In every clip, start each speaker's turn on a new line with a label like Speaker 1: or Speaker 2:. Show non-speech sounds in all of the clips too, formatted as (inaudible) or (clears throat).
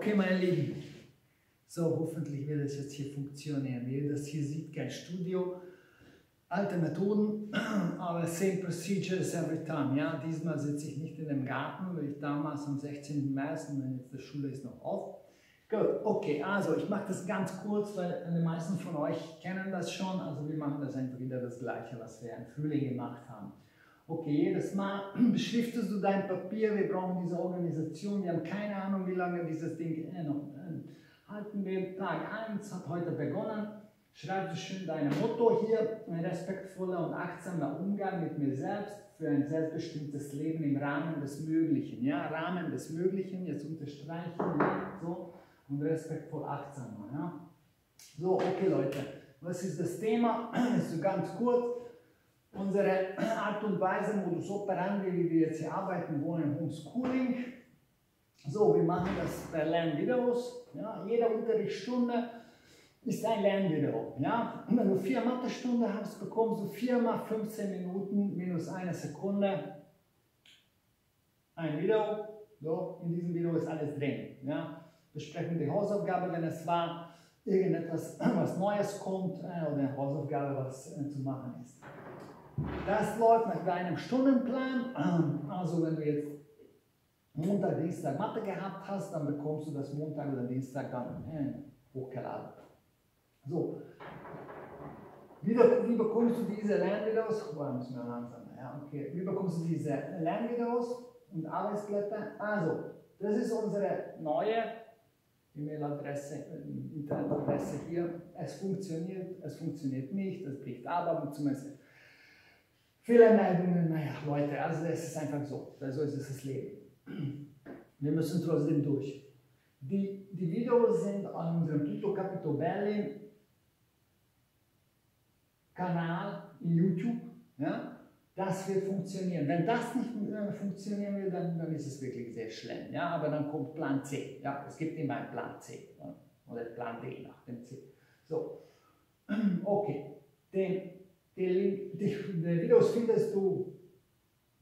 Speaker 1: okay, meine Lieben. So, hoffentlich wird es jetzt hier funktionieren. Wie ihr das hier sieht, kein Studio. Alte Methoden, (clears throat) aber same procedures every time. Ja, diesmal sitze ich nicht in dem Garten, weil ich damals am 16. März, und jetzt die Schule ist noch auf. Gut, okay, also ich mache das ganz kurz, weil die meisten von euch kennen das schon. Also wir machen das einfach wieder das Gleiche, was wir im Frühling gemacht haben. Okay, jedes Mal (clears throat) beschriftest du dein Papier, wir brauchen diese Organisation, wir haben keine Ahnung, wie lange dieses Ding äh, noch äh, halten wir. Tag 1 hat heute begonnen. Schreib schön dein Motto hier, ein respektvoller und achtsamer Umgang mit mir selbst für ein selbstbestimmtes Leben im Rahmen des Möglichen. Ja, Rahmen des Möglichen, jetzt unterstreichen, ja, so, und respektvoll achtsamer. Ja. So, okay Leute, was ist das Thema? (clears throat) so ganz kurz unsere Art und Weise, Modus operandi, wie wir jetzt hier arbeiten wollen, Homeschooling. So, wir machen das bei Lernvideos. Ja, jede Unterrichtsstunde ist ein Lernvideo. Ja? Und wenn du vier Mathe-Stunden hast, bekommst du viermal 15 Minuten minus eine Sekunde ein Video. So, in diesem Video ist alles drin. Ja? Besprechen die Hausaufgabe, wenn es war, irgendetwas was Neues kommt äh, oder eine Hausaufgabe, was äh, zu machen ist. Das läuft nach deinem Stundenplan. Also wenn du jetzt Montag, Dienstag Mathe gehabt hast, dann bekommst du das Montag oder Dienstag dann äh, hochgeladen. So. Wie, wie, bekommst du diese Lernvideos? Boah, müssen wir langsam. Ja, okay. Wie bekommst du diese Lernvideos und Arbeitsblätter? Also, das ist unsere neue E-Mail-Adresse, Internetadresse hier. Es funktioniert, es funktioniert nicht, es bricht ab, aber zumindest Fehlermeldungen, naja, Leute, also es ist einfach so. So ist es das Leben. Wir müssen trotzdem durch. Die, die Videos sind an unserem Tutto Capito Belli Kanal in YouTube. Ja? Das wird funktionieren. Wenn das nicht äh, funktionieren will, dann, dann ist es wirklich sehr schlimm. Ja? Aber dann kommt Plan C. Ja? Es gibt immer einen Plan C. Oder Plan D nach dem C. So, (clears throat) okay. Den die, die, die Videos findest du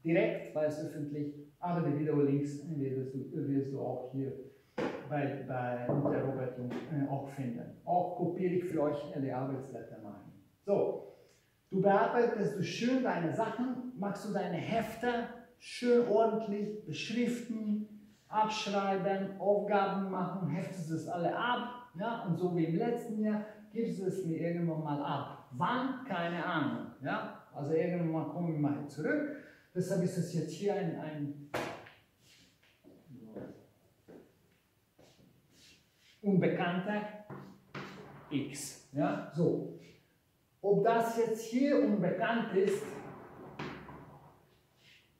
Speaker 1: direkt, weil es öffentlich, aber die Videolinks wirst du, wirst du auch hier bei, bei der Bearbeitung äh, auch finden. Auch kopiere ich für euch die Arbeitsblätter machen. So, du bearbeitest du schön deine Sachen, machst du deine Hefte schön ordentlich beschriften, abschreiben, Aufgaben machen, heftest es alle ab, ja, und so wie im letzten Jahr gibst du es mir irgendwann mal ab. Wann? Keine Ahnung. Ja? Also irgendwann mal kommen wir mal zurück. Deshalb ist es jetzt hier ein, ein unbekannter x. Ja? So. Ob das jetzt hier unbekannt ist,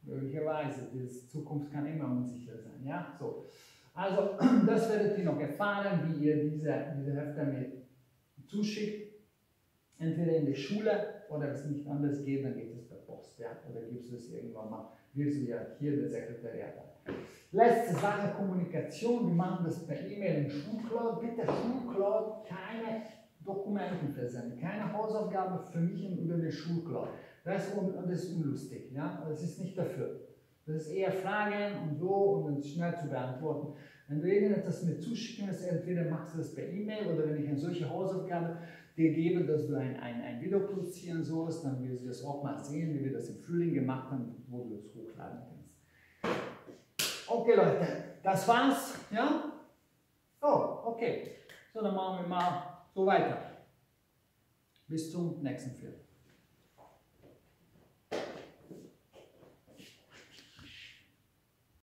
Speaker 1: möglicherweise, die Zukunft kann immer unsicher sein. Ja? So. Also, (clears throat) das werdet ihr noch erfahren, wie ihr diese, diese Hefte mir zuschickt entweder in die Schule oder wenn es nicht anders geht, dann geht es per Post. Ja? Oder gibst du es irgendwann mal, wirst du ja hier der Sekretariat haben. Letzte Sache, Kommunikation. Wir machen das per E-Mail in Schulcloud. Bitte Schulcloud keine Dokumenten versenden, keine Hausaufgabe für mich über die Schulcloud. Das ist, das ist unlustig. Ja? Das ist nicht dafür. Das ist eher Fragen und so und dann schnell zu beantworten. Wenn du irgendetwas mir zuschicken willst, entweder machst du das per E-Mail oder wenn ich eine solche Hausaufgabe dir gebe, dass du ein, ein, ein Video produzieren sollst, dann wirst du das auch mal sehen, wie wir das im Frühling gemacht haben, wo du es hochladen kannst. Okay, Leute, das war's. Ja? Oh, okay. So, dann machen wir mal so weiter. Bis zum nächsten Film.